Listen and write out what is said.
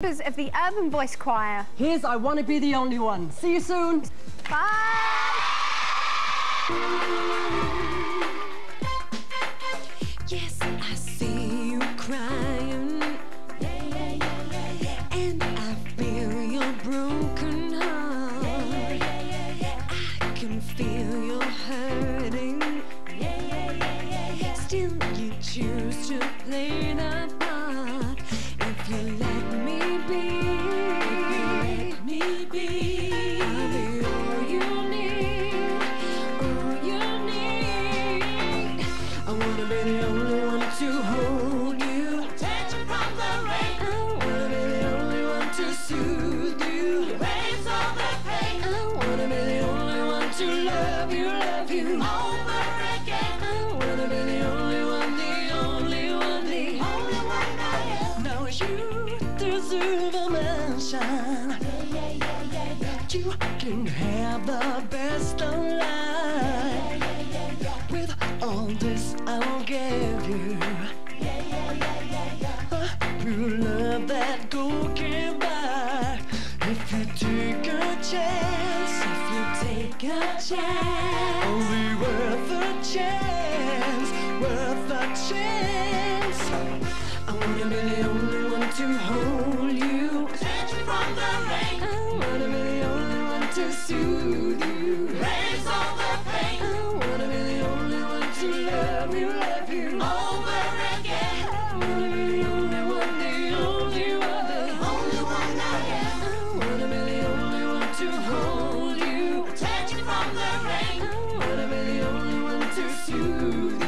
members of the Urban Voice Choir. Here's I Wanna Be the Only One. See you soon. Bye! Yes, I see you crying. And I feel your broken heart. I can feel your hurting. Still, you choose to play the part. If you let me to love you, love you over again. Deserve a mansion. You can have the best of life. With all this I'll give you A true love that gold can buy If you take a chance If you take a chance Only worth a chance Worth a chance to soothe you. Raise all the pain. I wanna be the only one to love you, love you. Over again. I wanna be the only one, the only one, the only one I am. I wanna be the only one to hold you. Protect you from the rain. I wanna be the only one to soothe you.